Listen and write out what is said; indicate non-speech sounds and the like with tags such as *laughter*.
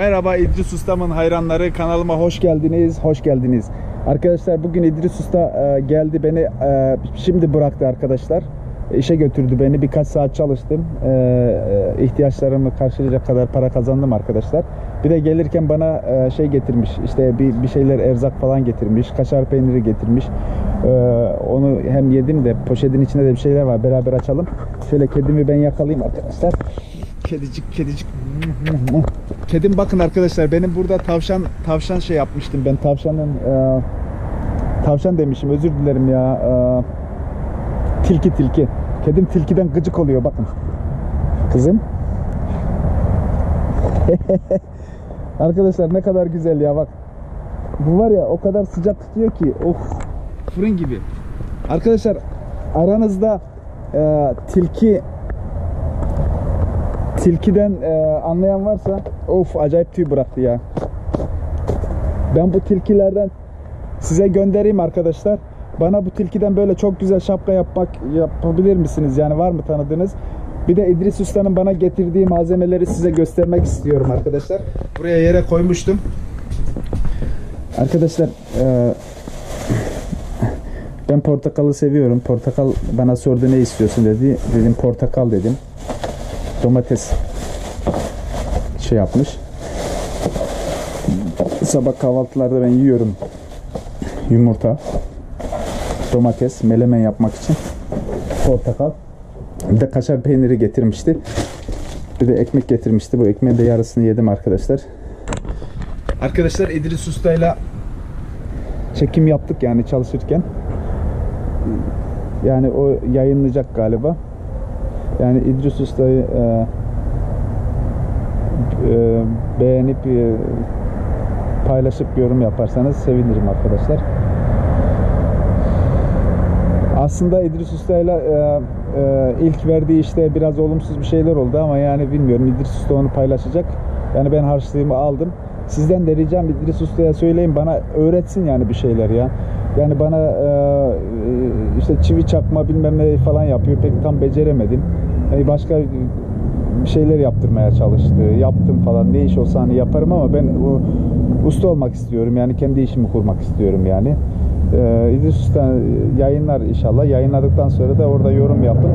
Merhaba İdris Ustam'ın hayranları kanalıma hoş geldiniz, hoş geldiniz. Arkadaşlar bugün İdris Usta e, geldi beni e, şimdi bıraktı arkadaşlar. İşe götürdü beni birkaç saat çalıştım. E, e, ihtiyaçlarımı karşılayacak kadar para kazandım arkadaşlar. Bir de gelirken bana şey getirmiş işte bir, bir şeyler erzak falan getirmiş. Kaşar peyniri getirmiş. Onu hem yedim de poşetin içinde de bir şeyler var beraber açalım. Şöyle kedimi ben yakalayayım arkadaşlar. Kedicik kedicik. Kedim bakın arkadaşlar benim burada tavşan tavşan şey yapmıştım ben tavşanın e, tavşan demişim özür dilerim ya e, tilki tilki. Kedim tilkiden gıcık oluyor bakın. Kızım. *laughs* Arkadaşlar ne kadar güzel ya bak. Bu var ya o kadar sıcak tutuyor ki of. Fırın gibi. Arkadaşlar aranızda e, tilki tilkiden e, anlayan varsa of acayip tüy bıraktı ya. Ben bu tilkilerden size göndereyim arkadaşlar. Bana bu tilkiden böyle çok güzel şapka yapmak yapabilir misiniz? Yani var mı tanıdığınız? Bir de İdris Usta'nın bana getirdiği malzemeleri size göstermek istiyorum arkadaşlar. Buraya yere koymuştum. Arkadaşlar e, ben portakalı seviyorum. Portakal bana sordu ne istiyorsun dedi. Dedim portakal dedim domates şey yapmış. Sabah kahvaltılarda ben yiyorum yumurta, domates, melemen yapmak için portakal. Bir de kaşar peyniri getirmişti. Bir de ekmek getirmişti. Bu ekmeğin de yarısını yedim arkadaşlar. Arkadaşlar İdris Usta'yla çekim yaptık yani çalışırken. Yani o yayınlayacak galiba. Yani İdris Usta'yı e, e, beğenip e, paylaşıp yorum yaparsanız sevinirim arkadaşlar. Aslında İdris Usta'yla e, e, ilk verdiği işte biraz olumsuz bir şeyler oldu ama yani bilmiyorum İdris Usta onu paylaşacak. Yani ben harçlığımı aldım. Sizden de ricam İdris Usta'ya söyleyin bana öğretsin yani bir şeyler ya. Yani bana e, işte çivi çakma bilmem ne falan yapıyor pek tam beceremedim. Yani başka şeyler yaptırmaya çalıştı. Yaptım falan. Ne iş olsa hani yaparım ama ben o, usta olmak istiyorum. Yani kendi işimi kurmak istiyorum yani. Ee, İdris Usta yayınlar inşallah. Yayınladıktan sonra da orada yorum yapın.